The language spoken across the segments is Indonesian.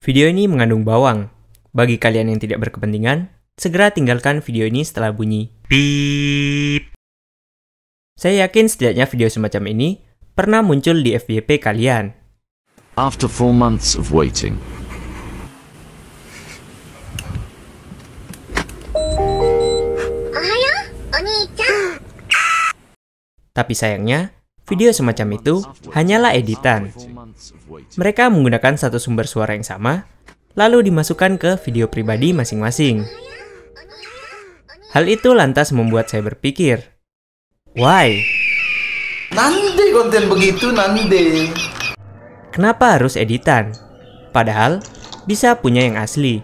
Video ini mengandung bawang. Bagi kalian yang tidak berkepentingan, segera tinggalkan video ini setelah bunyi beep. Saya yakin setidaknya video semacam ini pernah muncul di FYP kalian. After four months of waiting, Tapi sayangnya, video semacam itu hanyalah editan. Mereka menggunakan satu sumber suara yang sama, lalu dimasukkan ke video pribadi masing-masing. Hal itu lantas membuat saya berpikir, why? Nande konten begitu nande. Kenapa harus editan? Padahal bisa punya yang asli.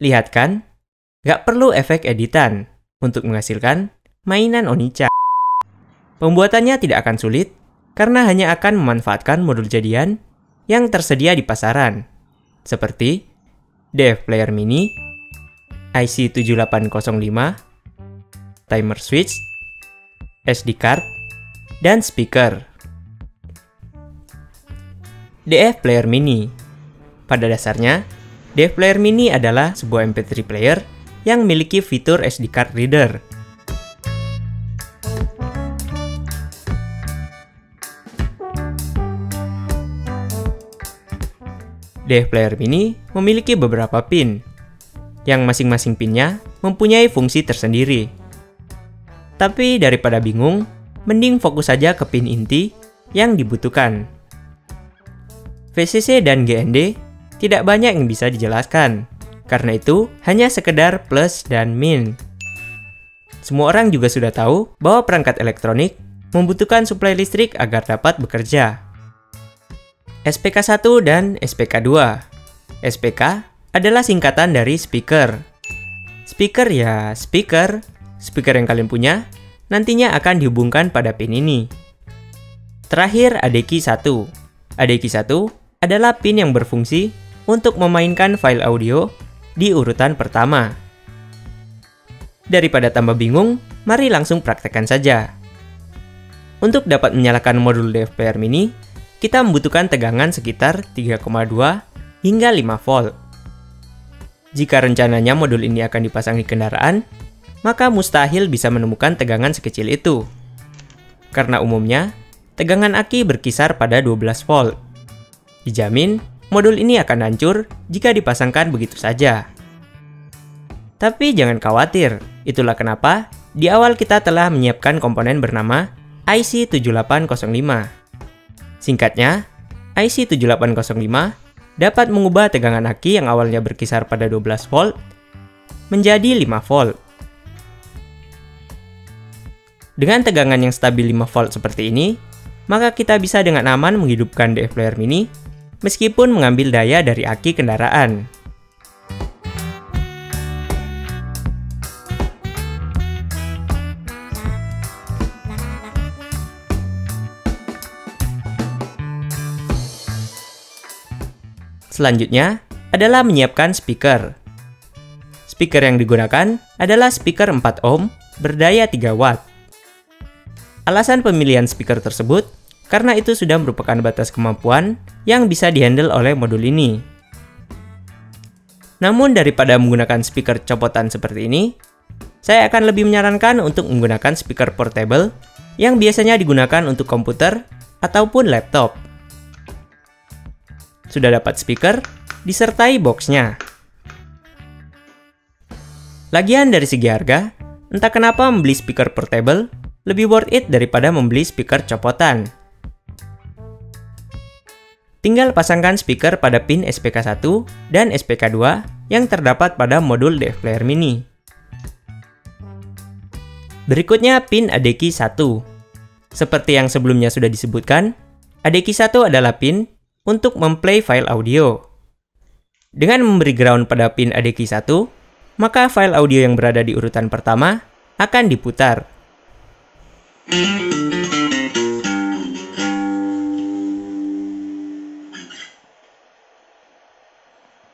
Lihat kan? Gak perlu efek editan untuk menghasilkan mainan Onichan. Pembuatannya tidak akan sulit karena hanya akan memanfaatkan modul jadian yang tersedia di pasaran, seperti DF Player Mini, IC7805, timer switch, SD card, dan speaker. DF Player Mini Pada dasarnya, DF Player Mini adalah sebuah MP3 player yang memiliki fitur SD card reader. DF Player Mini memiliki beberapa pin, yang masing-masing pinnya mempunyai fungsi tersendiri. Tapi daripada bingung, mending fokus saja ke pin inti yang dibutuhkan. VCC dan GND tidak banyak yang bisa dijelaskan, karena itu hanya sekedar plus dan min. Semua orang juga sudah tahu bahwa perangkat elektronik membutuhkan suplai listrik agar dapat bekerja. SPK1 dan SPK2 SPK adalah singkatan dari speaker. Speaker ya speaker, speaker yang kalian punya, nantinya akan dihubungkan pada pin ini. Terakhir ADKI 1. ADKI 1 adalah pin yang berfungsi untuk memainkan file audio di urutan pertama. Daripada tambah bingung, mari langsung praktekkan saja. Untuk dapat menyalakan modul DF Player Mini, kita membutuhkan tegangan sekitar 3,2 hingga 5 volt. Jika rencananya modul ini akan dipasang di kendaraan, maka mustahil bisa menemukan tegangan sekecil itu. Karena umumnya, tegangan aki berkisar pada 12 volt. Dijamin, modul ini akan hancur jika dipasangkan begitu saja. Tapi jangan khawatir, itulah kenapa di awal kita telah menyiapkan komponen bernama IC7805. Singkatnya, IC7805 dapat mengubah tegangan aki yang awalnya berkisar pada 12 volt menjadi 5 volt. Dengan tegangan yang stabil 5 volt seperti ini, maka kita bisa dengan aman menghidupkan DF Player Mini meskipun mengambil daya dari aki kendaraan. Selanjutnya adalah menyiapkan speaker. Speaker yang digunakan adalah speaker 4 ohm berdaya 3 watt. Alasan pemilihan speaker tersebut karena itu sudah merupakan batas kemampuan yang bisa dihandle oleh modul ini. Namun daripada menggunakan speaker copotan seperti ini, saya akan lebih menyarankan untuk menggunakan speaker portable yang biasanya digunakan untuk komputer ataupun laptop. Sudah dapat speaker, disertai boxnya. Lagian dari segi harga, entah kenapa membeli speaker portable lebih worth it daripada membeli speaker copotan. Tinggal pasangkan speaker pada pin SPK1 dan SPK2 yang terdapat pada modul DF Player Mini. Berikutnya pin ADKI 1. Seperti yang sebelumnya sudah disebutkan, ADKI 1 adalah pin untuk memplay file audio. Dengan memberi ground pada pin ADKI 1, maka file audio yang berada di urutan pertama akan diputar.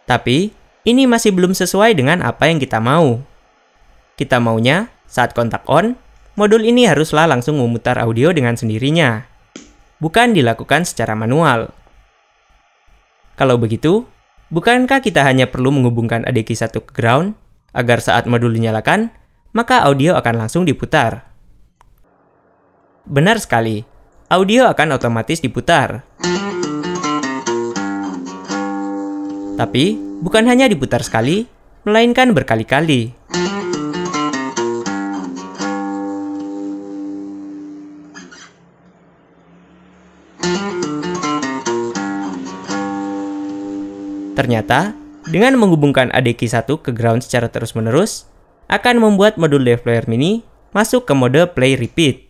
Tapi, ini masih belum sesuai dengan apa yang kita mau. Kita maunya, saat kontak on, modul ini haruslah langsung memutar audio dengan sendirinya. bukan dilakukan secara manual. Kalau begitu, bukankah kita hanya perlu menghubungkan ADK1 ke ground agar saat modul dinyalakan, maka audio akan langsung diputar? Benar sekali, audio akan otomatis diputar. Tapi, bukan hanya diputar sekali, melainkan berkali-kali. Ternyata, dengan menghubungkan ADK1 ke ground secara terus-menerus, akan membuat modul Dev Player Mini masuk ke mode play repeat.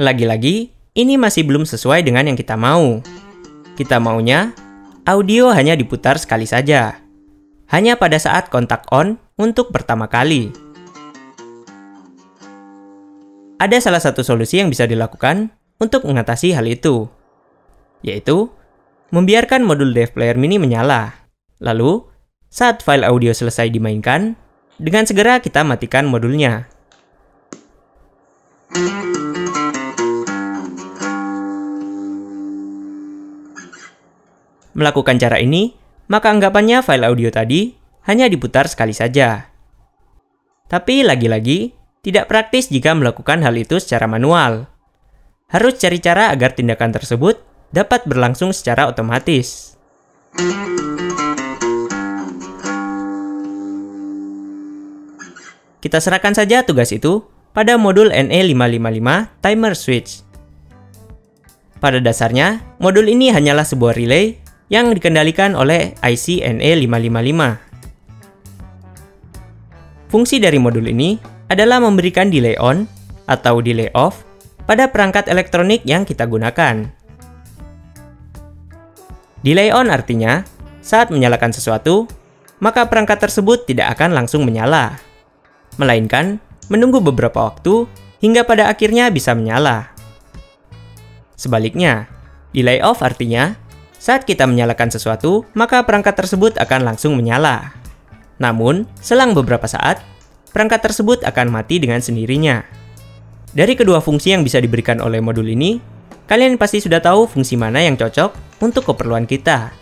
Lagi-lagi, ini masih belum sesuai dengan yang kita mau. Kita maunya, audio hanya diputar sekali saja. Hanya pada saat kontak on untuk pertama kali. Ada salah satu solusi yang bisa dilakukan untuk mengatasi hal itu, yaitu membiarkan modul Dev Player Mini menyala. Lalu, saat file audio selesai dimainkan, dengan segera kita matikan modulnya. Melakukan cara ini, maka anggapannya file audio tadi hanya diputar sekali saja. Tapi lagi-lagi, tidak praktis jika melakukan hal itu secara manual. Harus cari cara agar tindakan tersebut dapat berlangsung secara otomatis. Kita serahkan saja tugas itu pada modul NE555 Timer Switch. Pada dasarnya, modul ini hanyalah sebuah relay yang dikendalikan oleh IC NE555. Fungsi dari modul ini adalah memberikan delay on atau delay off pada perangkat elektronik yang kita gunakan. Delay on artinya, saat menyalakan sesuatu, maka perangkat tersebut tidak akan langsung menyala, melainkan menunggu beberapa waktu hingga pada akhirnya bisa menyala. Sebaliknya, delay off artinya, saat kita menyalakan sesuatu, maka perangkat tersebut akan langsung menyala. Namun, selang beberapa saat, perangkat tersebut akan mati dengan sendirinya. Dari kedua fungsi yang bisa diberikan oleh modul ini, kalian pasti sudah tahu fungsi mana yang cocok untuk keperluan kita.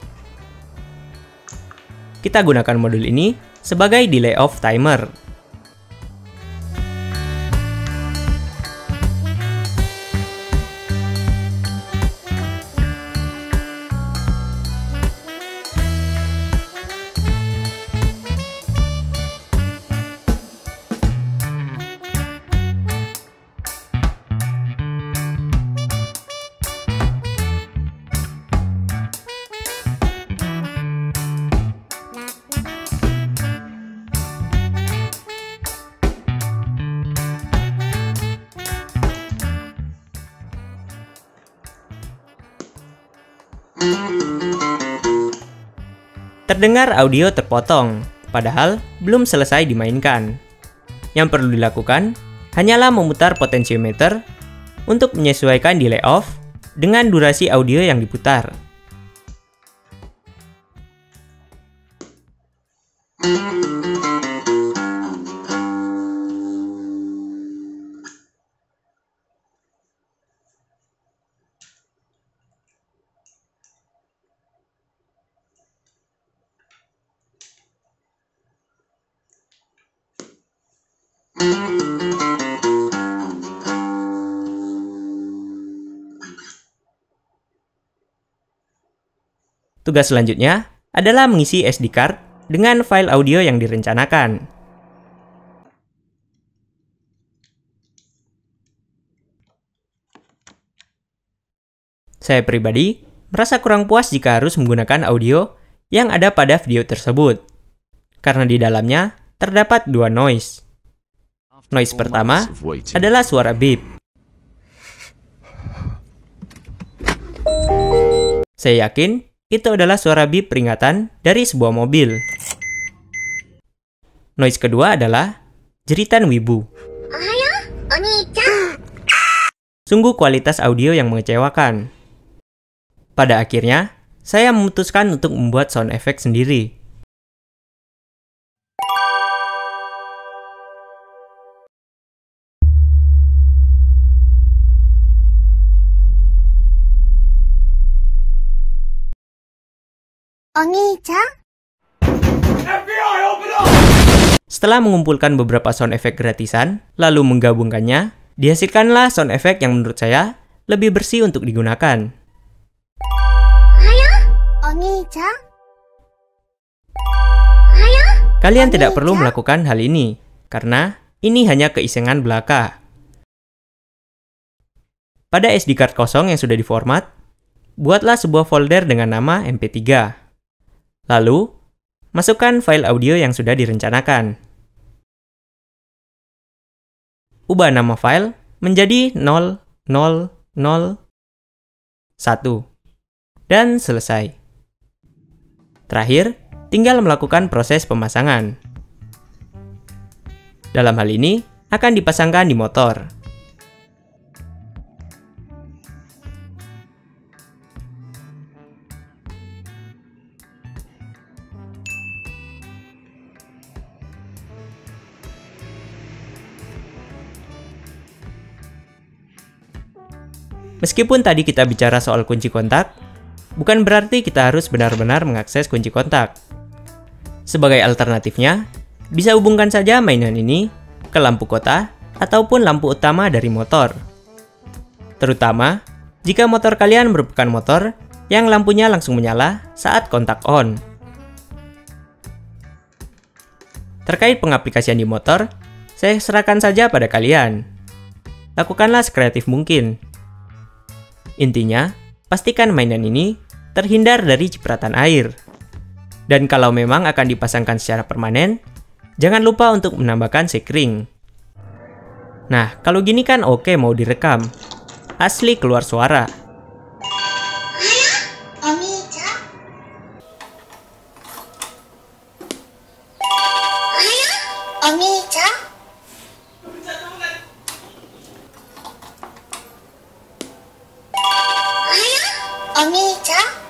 Kita gunakan modul ini sebagai delay off timer. Terdengar audio terpotong, padahal belum selesai dimainkan. Yang perlu dilakukan hanyalah memutar potensiometer untuk menyesuaikan delay off dengan durasi audio yang diputar. Tugas selanjutnya adalah mengisi SD card dengan file audio yang direncanakan. Saya pribadi merasa kurang puas jika harus menggunakan audio yang ada pada video tersebut, karena di dalamnya terdapat dua noise. Noise pertama adalah suara beep. Saya yakin itu adalah suara bip peringatan dari sebuah mobil. Noise kedua adalah jeritan wibu. Sungguh kualitas audio yang mengecewakan. Pada akhirnya, saya memutuskan untuk membuat sound effect sendiri. 兄ちゃん Setelah mengumpulkan beberapa sound effect gratisan, lalu menggabungkannya, dihasilkanlah sound effect yang menurut saya lebih bersih untuk digunakan. お兄ちゃん Kalian tidak perlu melakukan hal ini, karena ini hanya keisengan belaka. Pada SD card kosong yang sudah diformat, buatlah sebuah folder dengan nama MP3. Lalu, masukkan file audio yang sudah direncanakan. Ubah nama file menjadi 0001 dan selesai. Terakhir, tinggal melakukan proses pemasangan. Dalam hal ini, akan dipasangkan di motor. Meskipun tadi kita bicara soal kunci kontak, bukan berarti kita harus benar-benar mengakses kunci kontak. Sebagai alternatifnya, bisa hubungkan saja mainan ini ke lampu kota ataupun lampu utama dari motor. Terutama jika motor kalian merupakan motor yang lampunya langsung menyala saat kontak on. Terkait pengaplikasian di motor, saya serahkan saja pada kalian. Lakukanlah sekreatif mungkin. Intinya, pastikan mainan ini terhindar dari cipratan air. Dan kalau memang akan dipasangkan secara permanen, jangan lupa untuk menambahkan sekring. Nah, kalau gini kan oke mau direkam. Asli keluar suara. お兄ちゃん。